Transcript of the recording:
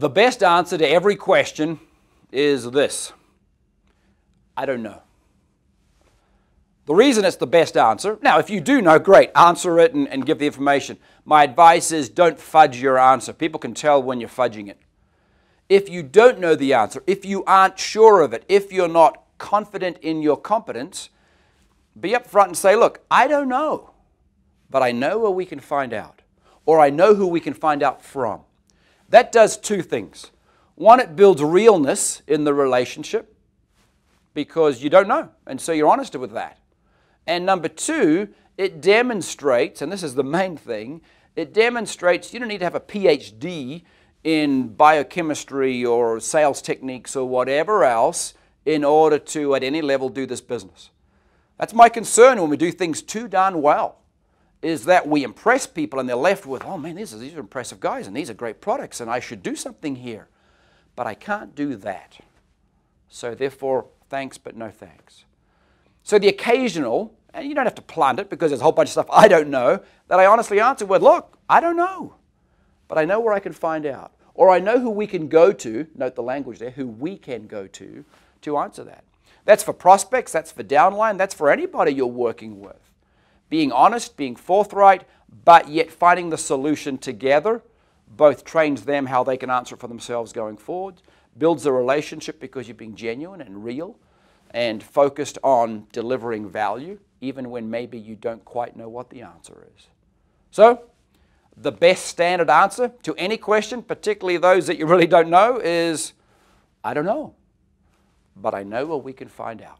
The best answer to every question is this I don't know. The reason it's the best answer, now, if you do know, great, answer it and, and give the information. My advice is don't fudge your answer. People can tell when you're fudging it. If you don't know the answer, if you aren't sure of it, if you're not confident in your competence, be upfront and say, look, I don't know, but I know where we can find out, or I know who we can find out from. That does two things. One, it builds realness in the relationship because you don't know, and so you're honest with that. And number two, it demonstrates, and this is the main thing, it demonstrates you don't need to have a PhD in biochemistry or sales techniques or whatever else in order to, at any level, do this business. That's my concern when we do things too darn well, is that we impress people and they're left with, oh man, these are, these are impressive guys and these are great products and I should do something here. But I can't do that. So therefore, thanks but no thanks. So the occasional, and you don't have to plant it because there's a whole bunch of stuff I don't know, that I honestly answer with, look, I don't know but I know where I can find out. Or I know who we can go to, note the language there, who we can go to to answer that. That's for prospects, that's for downline, that's for anybody you're working with. Being honest, being forthright, but yet finding the solution together both trains them how they can answer it for themselves going forward, builds a relationship because you're being genuine and real and focused on delivering value, even when maybe you don't quite know what the answer is. So, the best standard answer to any question, particularly those that you really don't know, is I don't know. But I know where we can find out.